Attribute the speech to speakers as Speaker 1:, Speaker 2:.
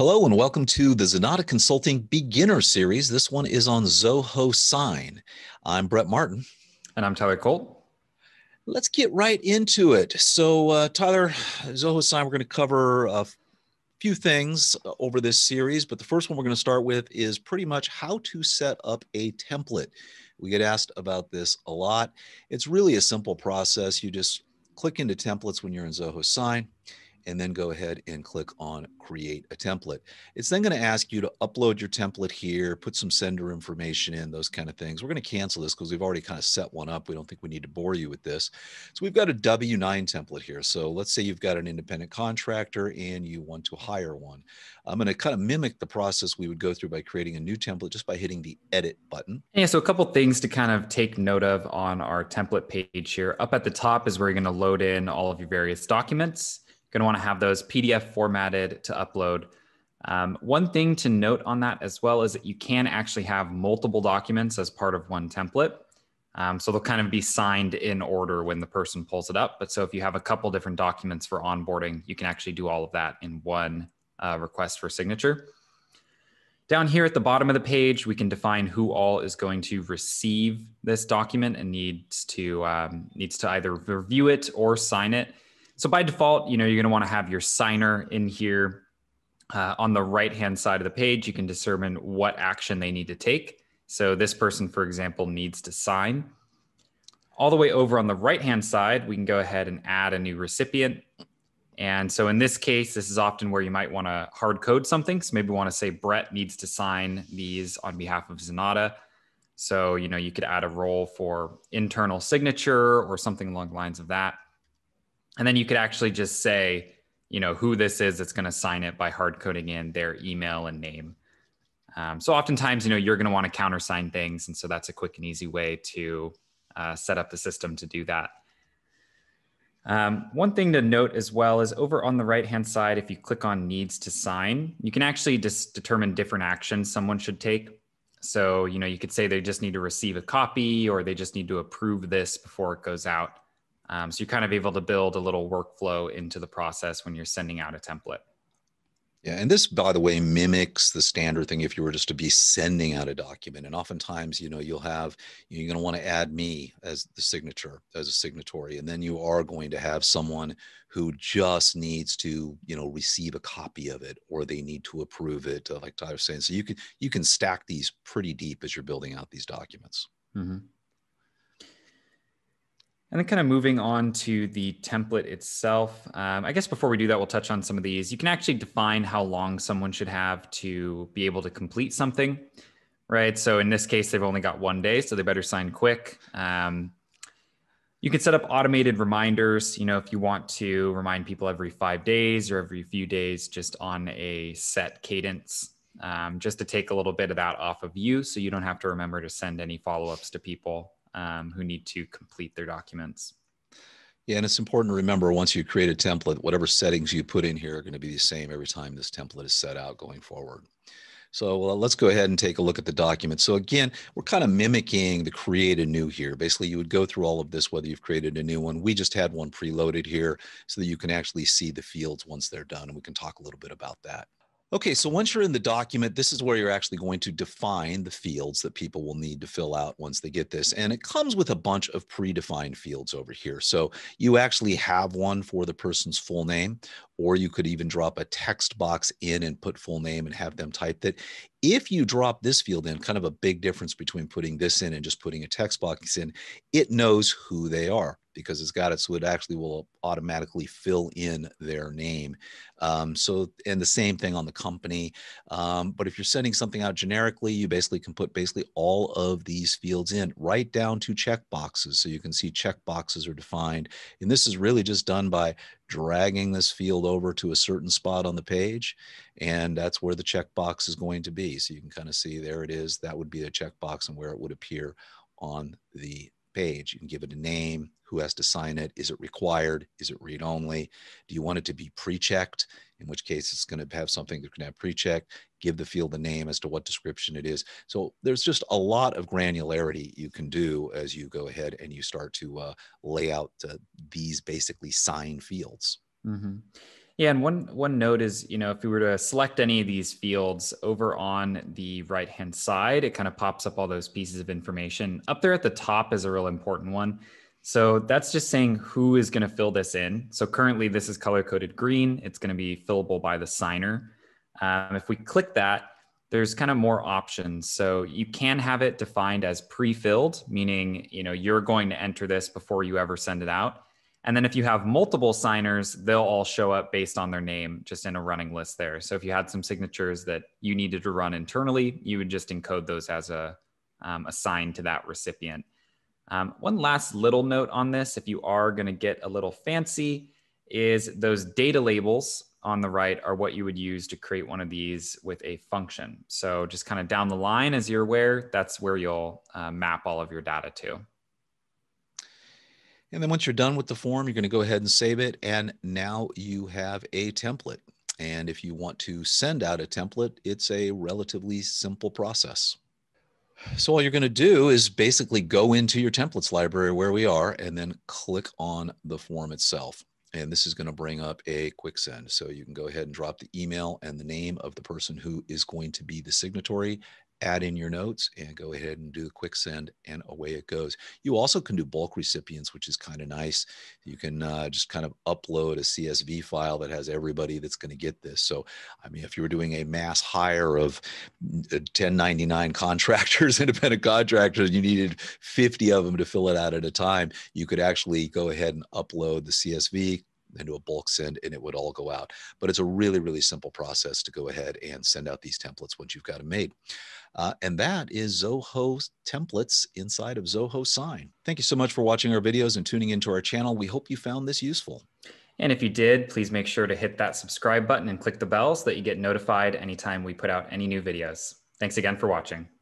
Speaker 1: Hello and welcome to the Zenatta Consulting Beginner Series. This one is on Zoho Sign. I'm Brett Martin.
Speaker 2: And I'm Tyler Colt.
Speaker 1: Let's get right into it. So, uh, Tyler, Zoho Sign, we're going to cover a few things uh, over this series, but the first one we're going to start with is pretty much how to set up a template. We get asked about this a lot. It's really a simple process. You just click into templates when you're in Zoho Sign and then go ahead and click on create a template. It's then going to ask you to upload your template here, put some sender information in, those kind of things. We're going to cancel this because we've already kind of set one up. We don't think we need to bore you with this. So we've got a W-9 template here. So let's say you've got an independent contractor and you want to hire one. I'm going to kind of mimic the process we would go through by creating a new template just by hitting the edit button.
Speaker 2: Yeah, so a couple things to kind of take note of on our template page here. Up at the top is where you're going to load in all of your various documents going to want to have those PDF formatted to upload. Um, one thing to note on that as well is that you can actually have multiple documents as part of one template. Um, so they'll kind of be signed in order when the person pulls it up. But so if you have a couple different documents for onboarding, you can actually do all of that in one uh, request for signature. Down here at the bottom of the page, we can define who all is going to receive this document and needs to um, needs to either review it or sign it. So by default, you know, you're going to want to have your signer in here. Uh, on the right hand side of the page, you can determine what action they need to take. So this person, for example, needs to sign. All the way over on the right hand side, we can go ahead and add a new recipient. And so in this case, this is often where you might want to hard code something. So maybe want to say Brett needs to sign these on behalf of Zenatta. So, you know, you could add a role for internal signature or something along the lines of that. And then you could actually just say, you know, who this is that's going to sign it by hard coding in their email and name. Um, so oftentimes, you know, you're going to want to countersign things. And so that's a quick and easy way to uh, set up the system to do that. Um, one thing to note as well is over on the right hand side, if you click on needs to sign, you can actually just determine different actions someone should take. So, you know, you could say they just need to receive a copy or they just need to approve this before it goes out. Um, so you're kind of able to build a little workflow into the process when you're sending out a template.
Speaker 1: Yeah, and this, by the way, mimics the standard thing if you were just to be sending out a document. And oftentimes, you know, you'll have, you're going to want to add me as the signature, as a signatory. And then you are going to have someone who just needs to, you know, receive a copy of it or they need to approve it, uh, like Tyler was saying. So you can, you can stack these pretty deep as you're building out these documents. Mm-hmm.
Speaker 2: And then kind of moving on to the template itself. Um, I guess before we do that, we'll touch on some of these. You can actually define how long someone should have to be able to complete something, right? So in this case, they've only got one day, so they better sign quick. Um, you can set up automated reminders, you know, if you want to remind people every five days or every few days, just on a set cadence, um, just to take a little bit of that off of you so you don't have to remember to send any follow ups to people um, who need to complete their documents.
Speaker 1: Yeah, and it's important to remember once you create a template, whatever settings you put in here are going to be the same every time this template is set out going forward. So well, let's go ahead and take a look at the document. So again, we're kind of mimicking the create a new here. Basically, you would go through all of this, whether you've created a new one. We just had one preloaded here so that you can actually see the fields once they're done. And we can talk a little bit about that. Okay, so once you're in the document, this is where you're actually going to define the fields that people will need to fill out once they get this. And it comes with a bunch of predefined fields over here. So you actually have one for the person's full name, or you could even drop a text box in and put full name and have them type it. If you drop this field in, kind of a big difference between putting this in and just putting a text box in, it knows who they are because it's got it. So it actually will automatically fill in their name. Um, so and the same thing on the company. Um, but if you're sending something out generically you basically can put basically all of these fields in right down to check boxes. So you can see check boxes are defined. And this is really just done by dragging this field over to a certain spot on the page and that's where the checkbox is going to be. So you can kind of see there it is. That would be a checkbox and where it would appear on the page. You can give it a name, who has to sign it, is it required, is it read only, do you want it to be pre-checked, in which case it's going to have something that can have pre-check, give the field a name as to what description it is. So there's just a lot of granularity you can do as you go ahead and you start to uh, lay out uh, these basically sign fields.
Speaker 2: Mm-hmm. Yeah, and one one note is, you know, if we were to select any of these fields over on the right hand side, it kind of pops up all those pieces of information. Up there at the top is a real important one. So that's just saying who is going to fill this in. So currently this is color coded green. It's going to be fillable by the signer. Um, if we click that, there's kind of more options. So you can have it defined as pre-filled, meaning you know you're going to enter this before you ever send it out. And then if you have multiple signers, they'll all show up based on their name, just in a running list there. So if you had some signatures that you needed to run internally, you would just encode those as a um, to that recipient. Um, one last little note on this, if you are going to get a little fancy, is those data labels on the right are what you would use to create one of these with a function. So just kind of down the line, as you're aware, that's where you'll uh, map all of your data to.
Speaker 1: And then once you're done with the form, you're going to go ahead and save it. And now you have a template. And if you want to send out a template, it's a relatively simple process. So all you're going to do is basically go into your templates library where we are and then click on the form itself. And this is going to bring up a quick send. So you can go ahead and drop the email and the name of the person who is going to be the signatory add in your notes and go ahead and do a quick send and away it goes. You also can do bulk recipients, which is kind of nice. You can uh, just kind of upload a CSV file that has everybody that's going to get this. So, I mean, if you were doing a mass hire of 1099 uh, contractors, independent contractors, you needed 50 of them to fill it out at a time, you could actually go ahead and upload the CSV, into a bulk send and it would all go out. But it's a really, really simple process to go ahead and send out these templates once you've got them made. Uh, and that is Zoho templates inside of Zoho Sign. Thank you so much for watching our videos and tuning into our channel. We hope you found this useful.
Speaker 2: And if you did, please make sure to hit that subscribe button and click the bell so that you get notified anytime we put out any new videos. Thanks again for watching.